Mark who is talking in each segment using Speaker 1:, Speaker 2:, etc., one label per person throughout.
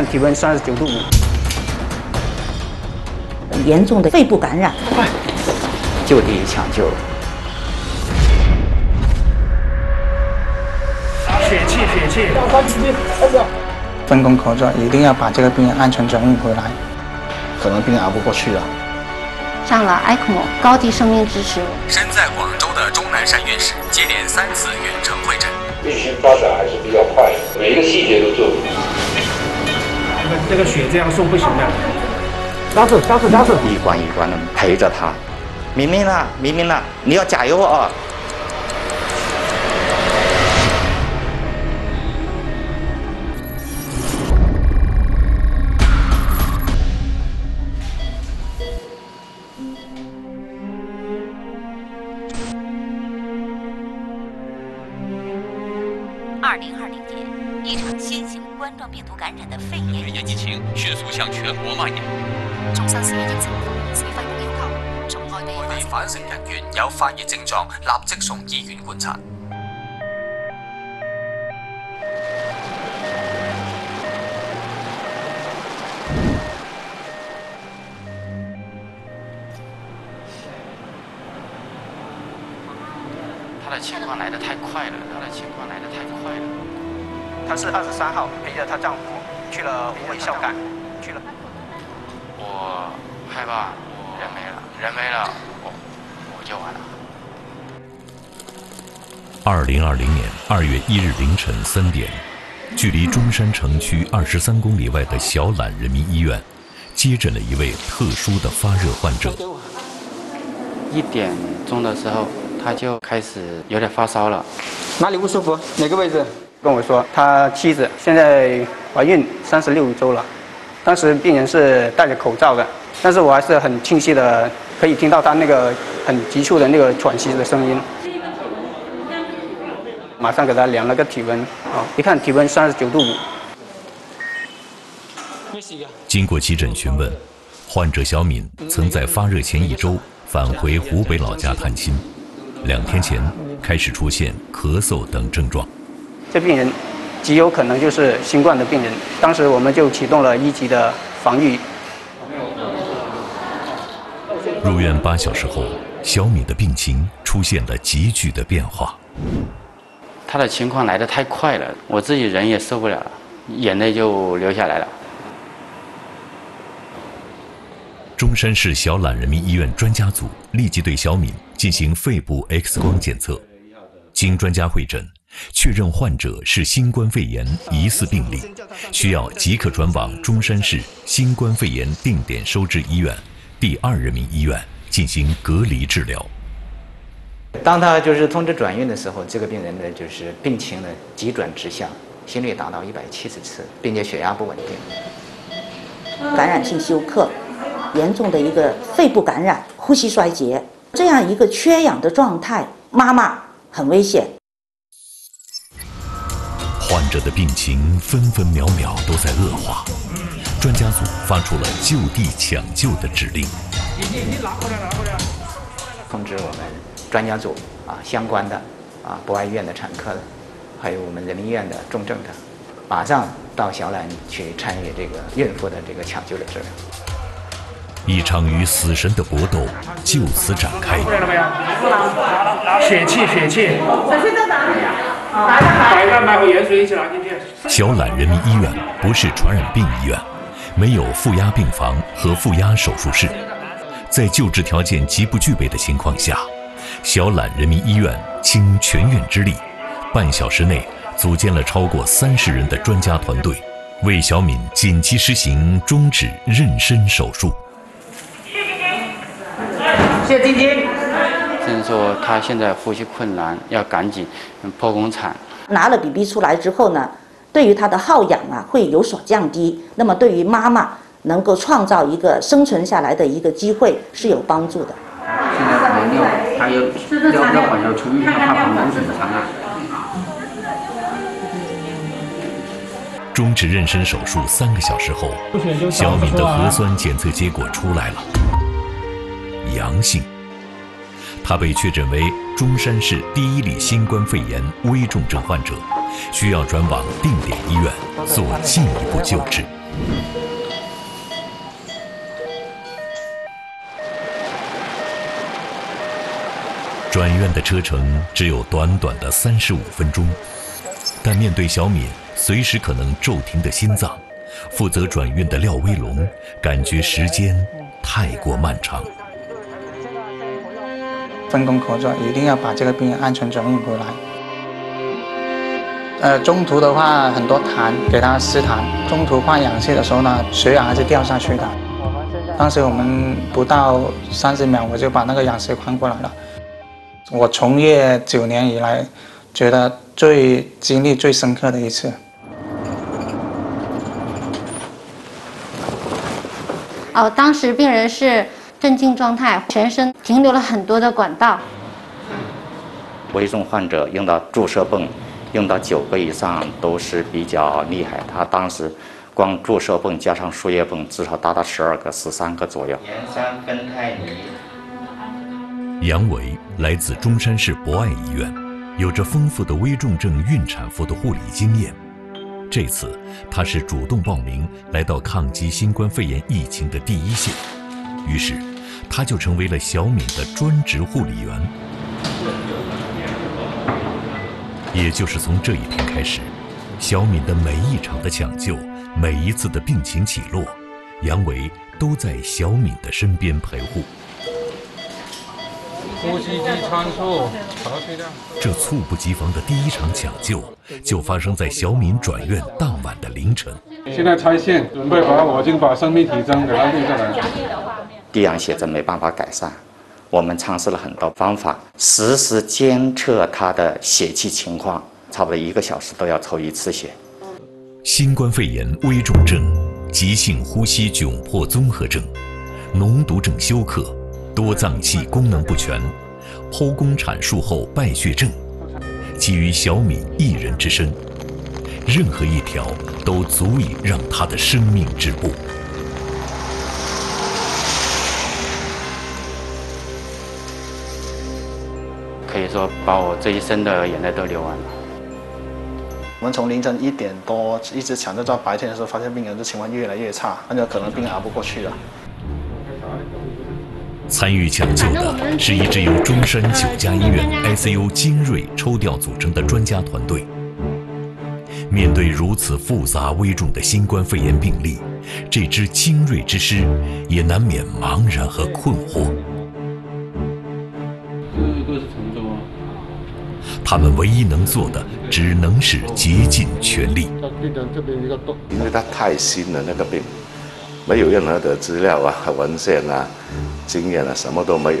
Speaker 1: 看体温三十九度五，
Speaker 2: 严重的肺部感染，
Speaker 3: 快就地抢救。
Speaker 4: 血气，血气！
Speaker 5: 分工合作，一定要把这个病人安全转运回来。
Speaker 6: 可能病人熬不过去了。
Speaker 7: 上了 ECMO，高级生命支持。
Speaker 8: 身在广州的钟南山院士接连三次远程会诊。
Speaker 9: 病情发展还是比较快，每一个细节都做。
Speaker 4: 这个那个血这样送不行的。
Speaker 3: 加速，加速，加速！一关一关的陪着他。明明了，明明了，你要加油啊！
Speaker 10: 状，
Speaker 8: 立即送医院观察。
Speaker 3: 他的情况来得太快了，他的情况来得太快了。
Speaker 1: 她是二十三号陪着她丈夫去了湖北孝感，去了。
Speaker 3: 我害怕，人没了，人没了，我我就完了。
Speaker 11: 二零二零年二月一日凌晨三点，距离中山城区二十三公里外的小榄人民医院，接诊了一位特殊的发热患者。
Speaker 3: 一点钟的时候。他就开始有点发烧了，
Speaker 1: 哪里不舒服？哪个位置？跟我说，他妻子现在怀孕三十六周了。当时病人是戴着口罩的，但是我还是很清晰的可以听到他那个很急促的那个喘息的声音。马上给他量了个体温，啊，一看体温三十九度五。
Speaker 11: 经过急诊询问，患者小敏曾在发热前一周返回湖北老家探亲。两天前开始出现咳嗽等症状，
Speaker 1: 这病人极有可能就是新冠的病人。当时我们就启动了一级的防御。
Speaker 11: 入院八小时后，小敏的病情出现了急剧的变化。
Speaker 3: 他的情况来得太快了，我自己人也受不了了，眼泪就流下来了。
Speaker 11: 中山市小榄人民医院专家组立即对小敏进行肺部 X 光检测，经专家会诊，确认患者是新冠肺炎疑似病例，需要即刻转往中山市新冠肺炎定点收治医院第二人民医院进行隔离治疗。
Speaker 3: 当他就是通知转运的时候，这个病人的就是病情呢急转直下，心率达到一百七十次，并且血压不稳定，
Speaker 2: 感染性休克。严重的一个肺部感染、呼吸衰竭，这样一个缺氧的状态，妈妈很危险。
Speaker 11: 患者的病情分分秒秒都在恶化，专家组发出了就地抢救的指令。
Speaker 3: 你你你拿过来，拿过来通知我们专家组啊，相关的啊，博爱医院的产科的，还有我们人民医院的重症的，马上到小榄去参与这个孕妇的这个抢救的治疗。
Speaker 11: 一场与死神的搏斗就此展开。
Speaker 4: 出来了没有？血气，血气。小心在哪里呀？把一袋买好盐水一起拿进去。
Speaker 11: 小榄人民医院不是传染病医院，没有负压病房和负压手术室，在救治条件极不具备的情况下，小榄人民医院倾全院之力，半小时内组建了超过三十人的专家团队，为小敏紧急实行中指妊娠手术。
Speaker 3: 谢晶晶。甚至说她现在呼吸困难，要赶紧剖宫产。
Speaker 2: 拿了 BB 出来之后呢，对于她的耗氧啊会有所降低，那么对于妈妈能够创造一个生存下来的一个机会是有帮助的。
Speaker 3: 现在可能要他要要要往要冲，他怕膀胱损伤啊。
Speaker 11: 终止妊娠手术三个小时后，小敏的核酸检测结果出来了。阳性，她被确诊为中山市第一例新冠肺炎危重症患者，需要转往定点医院做进一步救治。转院的车程只有短短的三十五分钟，但面对小敏随时可能骤停的心脏，负责转运的廖威龙感觉时间太过漫长。
Speaker 5: 分工合作，一定要把这个病人安全转运回来。呃，中途的话很多痰，给他吸痰。中途换氧气的时候呢，水氧还是掉下去的。当时我们不到三十秒，我就把那个氧气换过来了。我从业九年以来，觉得最经历最深刻的一次。
Speaker 7: 哦，当时病人是镇静状态，全身停留了很多的管道。
Speaker 12: 危重患者用到注射泵。用到九个以上都是比较厉害。他当时光注射泵加上输液泵，至少达到十二个、十三个左右。盐酸酚酞
Speaker 11: 尼。杨伟来自中山市博爱医院，有着丰富的危重症孕产妇的护理经验。这次他是主动报名来到抗击新冠肺炎疫情的第一线，于是他就成为了小敏的专职护理员。也就是从这一天开始，小敏的每一场的抢救，每一次的病情起落，杨伟都在小敏的身边陪护。
Speaker 4: 呼吸机参数，
Speaker 11: 这猝不及防的第一场抢救，就发生在小敏转院当晚的凌晨。
Speaker 4: 现在拆线，准备把我已经把生命体征给它录下来。
Speaker 12: 低氧血症没办法改善。我们尝试了很多方法，实时监测他的血气情况，差不多一个小时都要抽一次血。
Speaker 11: 新冠肺炎危重症、急性呼吸窘迫综合症、脓毒症休克、多脏器功能不全、剖宫产术后败血症，基于小米一人之身，任何一条都足以让他的生命止步。
Speaker 12: 可以说把我这一生的眼泪都流完了。
Speaker 6: 我们从凌晨一点多一直抢救到白天的时候，发现病人的情况越来越差，那就可能病人熬不过去了。
Speaker 11: 参与抢救的是一支由中山九家医院 ICU 精锐抽调组成的专家团队。面对如此复杂危重的新冠肺炎病例，这支精锐之师也难免茫然和困惑。他们唯一能做的，只能是竭尽全力。
Speaker 13: 因为他太新了，那个病没有任何的资料啊、文献啊、经验啊，什么都没有，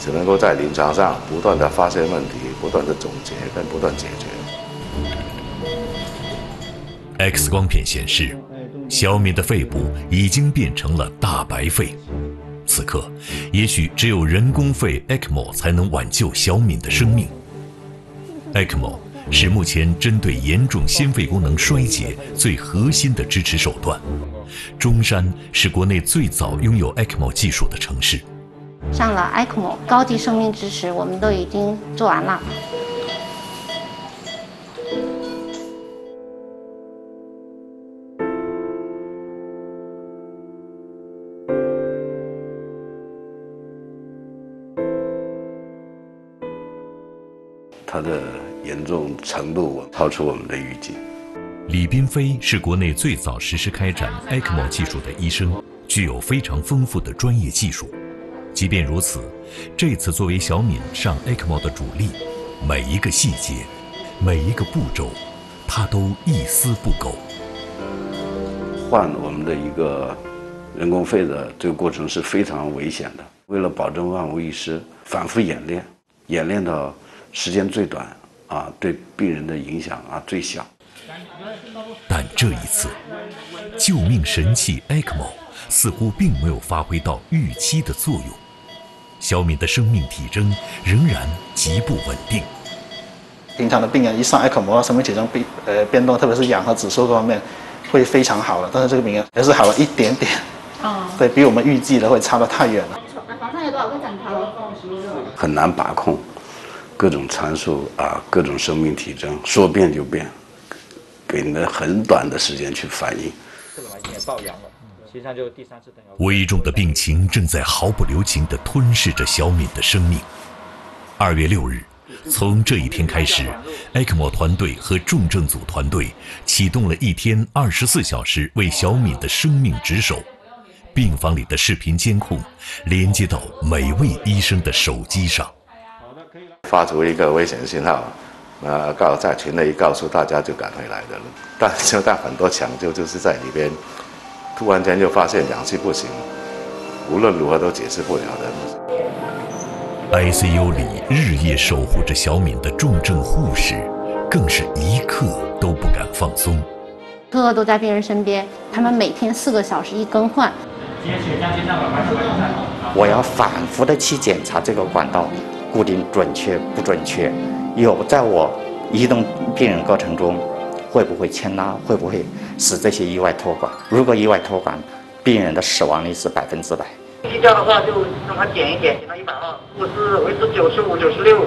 Speaker 13: 只能够在临床上不断的发现问题，不断的总结跟不断解决。
Speaker 11: X 光片显示，小敏的肺部已经变成了大白肺。此刻，也许只有人工肺 ECMO 才能挽救小敏的生命。ECMO 是目前针对严重心肺功能衰竭最核心的支持手段。中山是国内最早拥有 ECMO 技术的城市。
Speaker 7: 上了 ECMO 高级生命支持，我们都已经做完了。
Speaker 13: 重程度超出我们的预计。
Speaker 11: 李斌飞是国内最早实施开展 ECMO 技术的医生，具有非常丰富的专业技术。即便如此，这次作为小敏上 ECMO 的主力，每一个细节，每一个步骤，他都一丝不苟。
Speaker 13: 换我们的一个人工肺的这个过程是非常危险的。为了保证万无一失，反复演练，演练到。时间最短，啊，对病人的影响啊最小。
Speaker 11: 但这一次，救命神器 ECMO 似乎并没有发挥到预期的作用，小敏的生命体征仍然极不稳定。
Speaker 6: 平常的病人一上 ECMO，生命体征变呃变动，特别是氧和指数各方面会非常好了，但是这个病人还是好了一点点。哦。对比我们预计的会差得太远了。
Speaker 7: 床上有多少个枕头？
Speaker 13: 很难把控。各种参数啊，各种生命体征，说变就变，给你们很短的时间去反应。
Speaker 14: 实际上就第三次等
Speaker 11: 危重的病情正在毫不留情地吞噬着小敏的生命。二月六日，从这一天开始，埃克莫团队和重症组团队启动了一天二十四小时为小敏的生命值守。病房里的视频监控连接到每位医生的手机上，
Speaker 13: 发出一个危险信号，呃，告在群内告诉大家就赶回来的了。但就但很多抢救就是在里边，突然间就发现氧气不行，无论如何都解释不了的。
Speaker 11: ICU 里日夜守护着小敏的重症护士，更是一刻都不敢放松，
Speaker 7: 个个都在病人身边，他们每天四个小时一更换。
Speaker 12: 我要反复的去检查这个管道固定准确不准确，有在我移动病人过程中会不会牵拉，会不会使这些意外脱管？如果意外脱管，病人的死亡率是百分之百。
Speaker 15: 低调的话就让它减一减，减到一百二，或是维持九十五、九十六。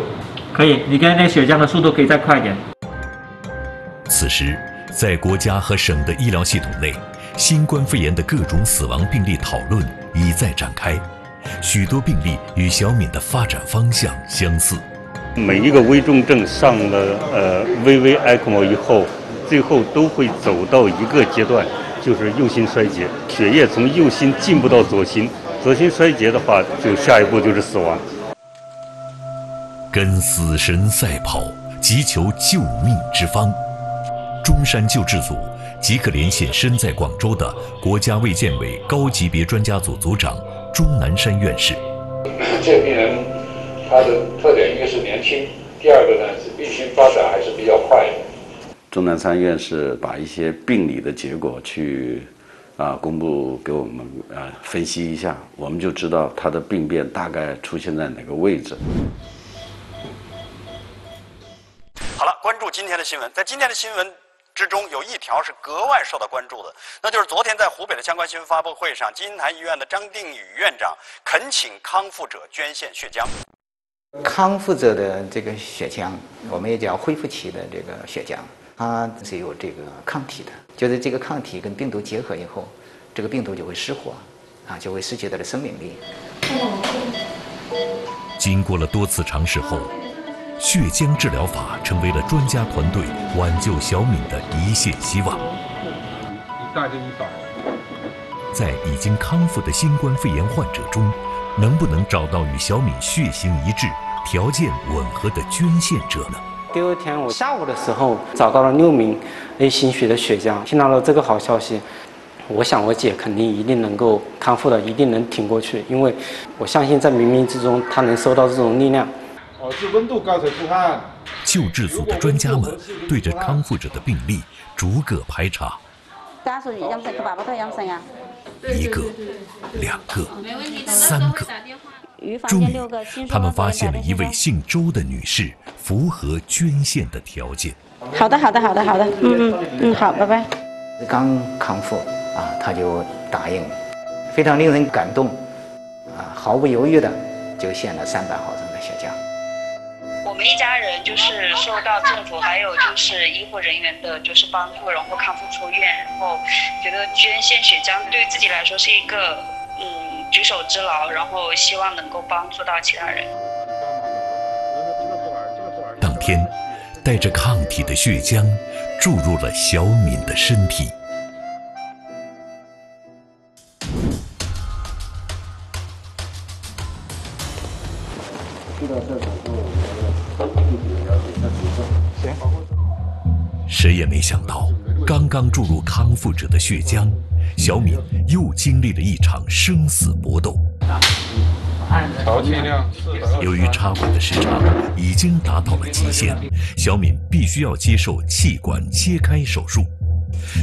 Speaker 14: 可以，你看那血浆的速度可以再快一点。
Speaker 11: 此时，在国家和省的医疗系统内。新冠肺炎的各种死亡病例讨论已在展开，许多病例与小敏的发展方向相似。
Speaker 16: 每一个危重症上了呃 VV ECMO 以后，最后都会走到一个阶段，就是右心衰竭，血液从右心进不到左心，左心衰竭的话，就下一步就是死亡。
Speaker 11: 跟死神赛跑，急求救命之方。中山救治组。即刻连线身在广州的国家卫健委高级别专家组组长钟南山院士。
Speaker 9: 这个病人他的特点一个是年轻，第二个呢是病情发展还是比较快的。
Speaker 13: 钟南山院士把一些病理的结果去啊公布给我们啊分析一下，我们就知道他的病变大概出现在哪个位置。
Speaker 17: 好了，关注今天的新闻，在今天的新闻。之中有一条是格外受到关注的，那就是昨天在湖北的相关新闻发布会上，金银潭医院的张定宇院长恳请康复者捐献血浆。
Speaker 3: 康复者的这个血浆，我们也叫恢复期的这个血浆，它是有这个抗体的，就是这个抗体跟病毒结合以后，这个病毒就会失活，啊，就会失去它的生命力。
Speaker 11: 经过了多次尝试后。血浆治疗法成为了专家团队挽救小敏的一线希望。
Speaker 4: 一袋就一百。
Speaker 11: 在已经康复的新冠肺炎患者中，能不能找到与小敏血型一致、条件吻合的捐献者呢？
Speaker 18: 第二天我下午的时候找到了六名 A 型血的血浆，听到了这个好消息，我想我姐肯定一定能够康复的，一定能挺过去，因为我相信在冥冥之中她能收到这种力量。
Speaker 4: 导致温度高才出汗。
Speaker 11: 救治组的专家们对着康复者的病例逐个排查。一个，两个，三个。终于，他们发现了一位姓周的女士符合捐献的条件。
Speaker 2: 好的，好的，好的，好的。嗯嗯嗯，好，拜拜。
Speaker 3: 刚康复啊，他就答应，非常令人感动啊，毫不犹豫的就献了三百毫升。
Speaker 19: 我们一家人就是受到政府还有就是医护人员的就是帮助，然后康复出院，然后觉得捐献血浆对自己来说是一个嗯举手之劳，然后希望能够帮助到其他人。
Speaker 11: 当天，带着抗体的血浆注入了小敏的身体。谁也没想到，刚刚注入康复者的血浆，小敏又经历了一场生死搏斗。
Speaker 4: 调气量。
Speaker 11: 由于插管的时长已经达到了极限，小敏必须要接受气管切开手术。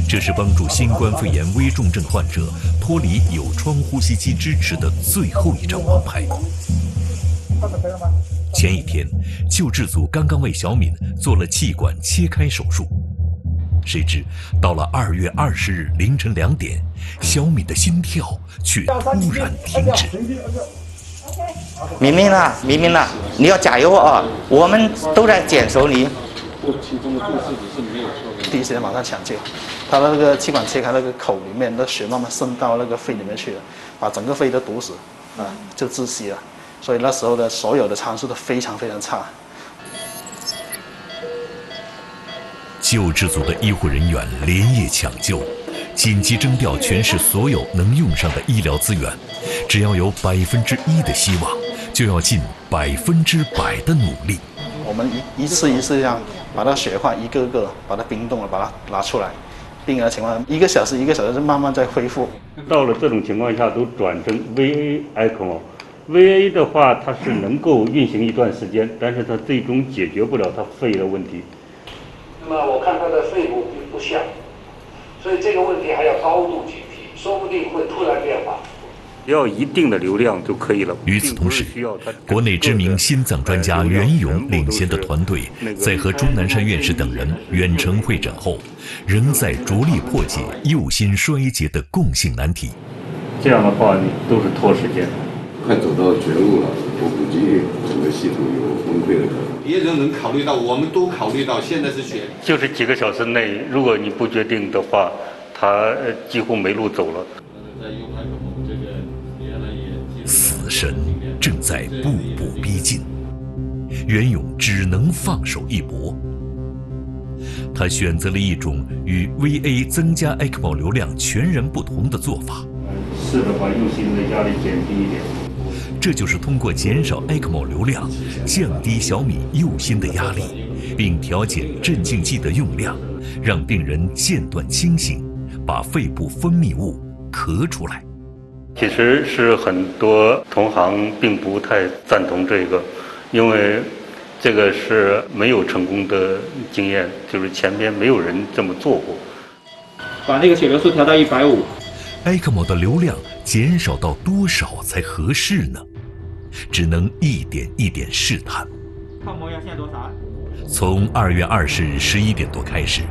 Speaker 11: 这是帮助新冠肺炎危重症患者脱离有窗呼吸机支持的最后一张王牌。前一天，救治组刚刚为小敏做了气管切开手术。谁知到了二月二十日凌晨两点，小敏的心跳却突然停止。
Speaker 12: 明明啊，明明啊，你要加油啊！我们都在坚守你，
Speaker 20: 做其中的做事只是没有错的。
Speaker 6: 第一时间马上抢救，他那个气管切开那个口里面，那血慢慢渗到那个肺里面去了，把整个肺都堵死，啊，就窒息了。所以那时候的所有的参数都非常非常差。
Speaker 11: 救治组的医护人员连夜抢救，紧急征调全市所有能用上的医疗资源。只要有百分之一的希望，就要尽百分之百的努力。
Speaker 6: 我们一一次一次这样把它血块一个个把它冰冻了，把它拿出来。病人的情况一个小时一个小时慢慢在恢复。
Speaker 16: 到了这种情况下，都转成 VA ECMO。VA 的话，它是能够运行一段时间，但是它最终解决不了它肺的问题。
Speaker 9: 那么我看他的肺部并不像，所以这个问题还要高度警惕，说不定会突然变化。
Speaker 16: 要一定的流量就可以了。
Speaker 11: 与此同时，国内知名心脏专家袁勇领衔的团队，在和钟南山院士等人远程会诊后，仍在着力破解右心衰竭的共性难题。
Speaker 16: 这样的话，你都是拖时间。
Speaker 13: 快走到绝路了，我估计整个系统有崩溃的可能。
Speaker 21: 别人能考虑到，我们都考虑到，现在是雪。
Speaker 16: 就是几个小时内，如果你不决定的话，他几乎没路走了。
Speaker 11: 死神正在步步逼近，袁勇只能放手一搏。他选择了一种与 VA 增加 ECMO 流量全然不同的做法。
Speaker 16: 试着把右心的压力减低一点。
Speaker 11: 这就是通过减少 ECMO 流量，降低小米右心的压力，并调节镇静剂的用量，让病人间断清醒，把肺部分泌物咳出来。
Speaker 16: 其实是很多同行并不太赞同这个，因为这个是没有成功的经验，就是前边没有人这么做过。
Speaker 14: 把那个血流速调到一百五。
Speaker 11: ECMO 的流量减少到多少才合适呢？只能一点一点试探。
Speaker 14: 抗膜压现在多少？
Speaker 11: 从二月二十日十一点多开始，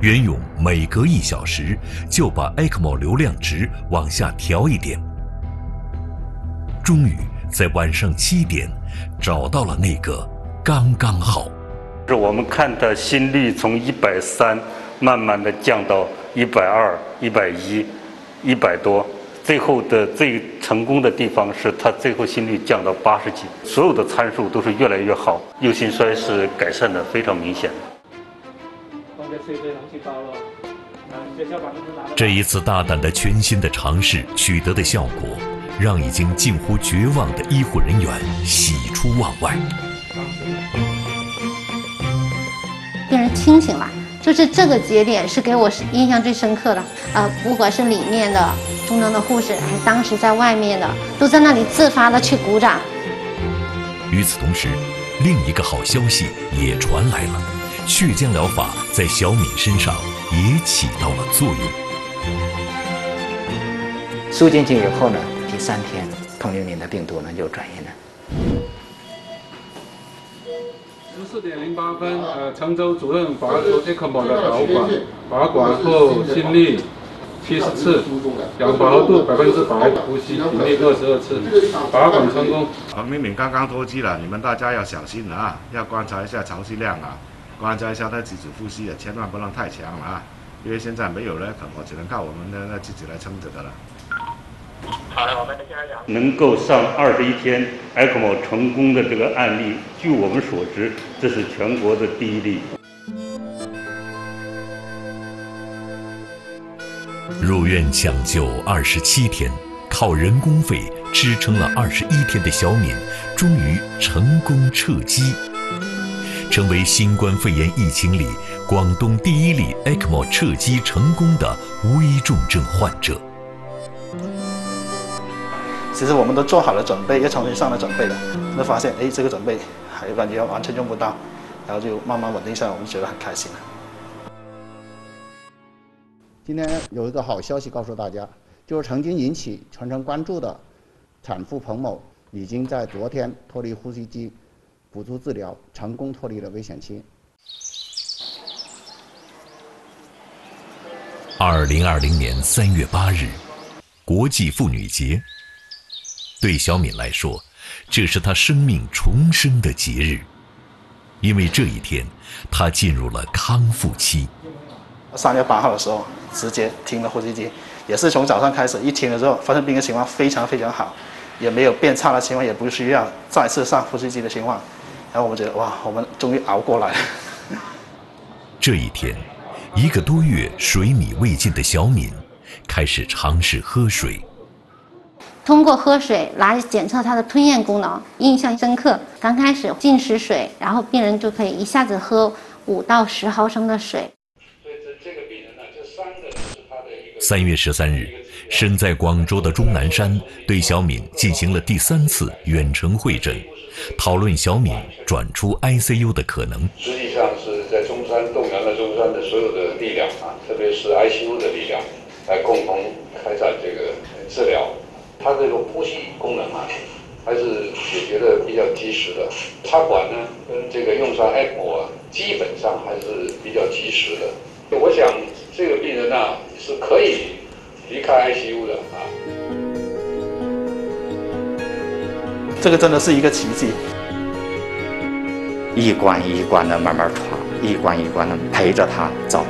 Speaker 11: 袁勇每隔一小时就把 ECMO 流量值往下调一点。终于在晚上七点，找到了那个刚刚好。
Speaker 16: 是我们看的心率从一百三慢慢的降到一百二、一百一、一百多。最后的最成功的地方是，他最后心率降到八十几，所有的参数都是越来越好，右心衰是改善的非常明显。
Speaker 11: 这一次大胆的全新的尝试取得的效果，让已经近乎绝望的医护人员喜出望外。
Speaker 7: 病人清醒了，就是这个节点是给我印象最深刻的。呃，不管是里面的。中东的护士，还当时在外面的，都在那里自发的去鼓掌。
Speaker 11: 与此同时，另一个好消息也传来了，血浆疗法在小敏身上也起到了作用。
Speaker 3: 输进去以后呢，第三天，彭玲玲的病毒呢就转阴了。
Speaker 20: 十四点零八分，呃，常州主任拔出 ECMO 的导管，拔管后心率。七十次，氧饱和度百分之百，呼吸频率二十二次，拔管成功。
Speaker 13: 黄敏敏刚刚脱机了，你们大家要小心了啊！要观察一下潮汐量啊，观察一下他自主呼吸啊，千万不能太强了啊！因为现在没有了，可能只能靠我们的那自己来撑着的了。
Speaker 15: 好的，我们的家长
Speaker 16: 能够上二十一天 ECMO 成功的这个案例，据我们所知，这是全国的第一例。
Speaker 11: 入院抢救二十七天，靠人工肺支撑了二十一天的小敏，终于成功撤机，成为新冠肺炎疫情里广东第一例 ECMO 撤机成功的危重症患者。
Speaker 6: 其实我们都做好了准备，要重新上来准备了，那发现哎，这个准备还有感觉完全用不到，然后就慢慢稳定下来，我们觉得很开心了。
Speaker 22: 今天有一个好消息告诉大家，就是曾经引起全城关注的产妇彭某，已经在昨天脱离呼吸机辅助治疗，成功脱离了危险期。
Speaker 11: 二零二零年三月八日，国际妇女节，对小敏来说，这是她生命重生的节日。因为这一天，她进入了康复期。
Speaker 6: 三月八号的时候，直接停了呼吸机，也是从早上开始，一停了之后，发现病人情况非常非常好，也没有变差的情况，也不需要再次上呼吸机的情况。然后我们觉得，哇，我们终于熬过来了。
Speaker 11: 这一天，一个多月水米未进的小敏，开始尝试喝水。
Speaker 7: 通过喝水来检测他的吞咽功能，印象深刻。刚开始进食水，然后病人就可以一下子喝五到十毫升的水。
Speaker 11: 三月十三日，身在广州的钟南山对小敏进行了第三次远程会诊，讨论小敏转出 ICU 的可能。
Speaker 9: 实际上是在中山动员了中山的所有的力量啊，特别是 ICU 的力量，来共同开展这个治疗。他这个呼吸功能啊，还是解决的比较及时的。插管呢，跟这个用上 ECMO 啊，基本上还是比较及时的。我想这个病人呢是可以离开 ICU 的啊。
Speaker 6: 这个真的是一个奇迹。
Speaker 12: 一关一关的慢慢闯，一关一关的陪着他走，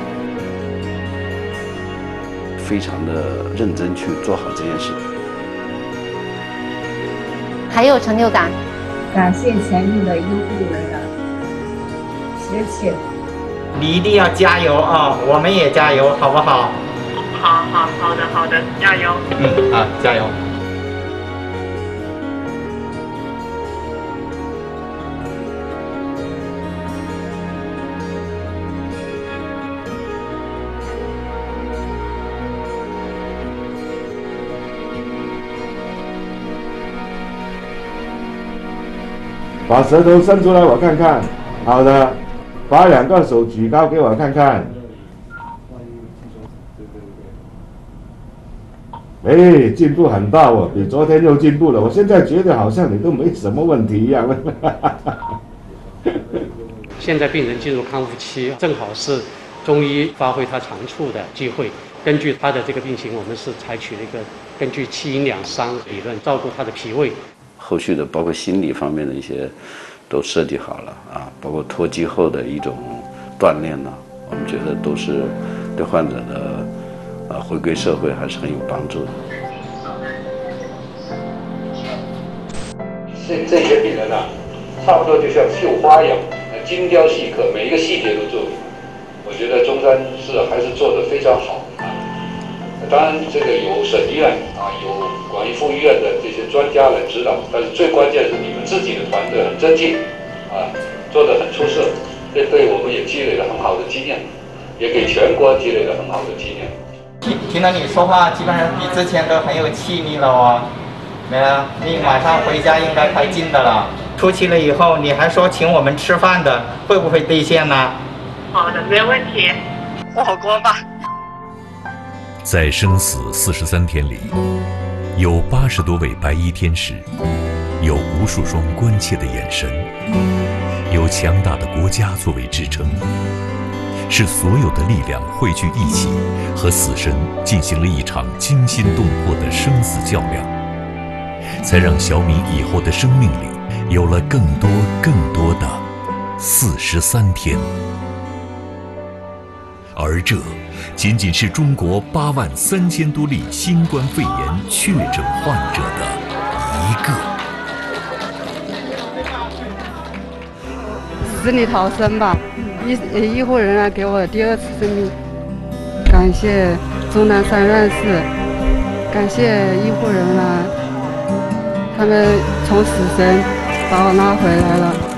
Speaker 13: 非常的认真去做好这件事。
Speaker 7: 很有成就感。
Speaker 23: 感谢前面的医护人员，谢谢。
Speaker 14: 你一定要加油啊！我们也加油，好不好？
Speaker 15: 好好好的好的，加油。
Speaker 14: 嗯啊，加油。
Speaker 24: 把舌头伸出来，我看看。好的，把两个手举高给我看看。哎，进步很大哦，比昨天又进步了。我现在觉得好像你都没什么问题一样。
Speaker 25: 现在病人进入康复期，正好是中医发挥他长处的机会。根据他的这个病情，我们是采取了一个根据气阴两伤理论，照顾他的脾胃。
Speaker 13: 后续的包括心理方面的一些都设计好了啊，包括脱机后的一种锻炼呢，我们觉得都是对患者的啊回归社会还是很有帮助的。
Speaker 9: 这这些病人啊，差不多就像绣花一样，精雕细刻，每一个细节都做。我觉得中山市还是做得非常好啊。当然，这个有省医院啊，有广义附医院的这些专家来指导，但是最关键是自己的团队很争气，啊，做得很出色，这对我们也积累了很好的经验，也给全国积累了很好的经验。
Speaker 14: 听听到你说话，基本上比之前都很有气力了哦。没了，你晚上回家应该快进的了。出去了以后，你还说请我们吃饭的，会不会兑现呢？
Speaker 15: 好的，没问题。吃火锅吧。
Speaker 11: 在生死四十三天里，有八十多位白衣天使，有无数双关切的眼神，有强大的国家作为支撑，是所有的力量汇聚一起，和死神进行了一场惊心动魄的生死较量，才让小敏以后的生命里有了更多更多的四十三天，而这。仅仅是中国八万三千多例新冠肺炎确诊患者的
Speaker 26: 死里逃生吧，医医护人员给我第二次生命，感谢钟南山院士，感谢医护人员，他们从死神把我拉回来了。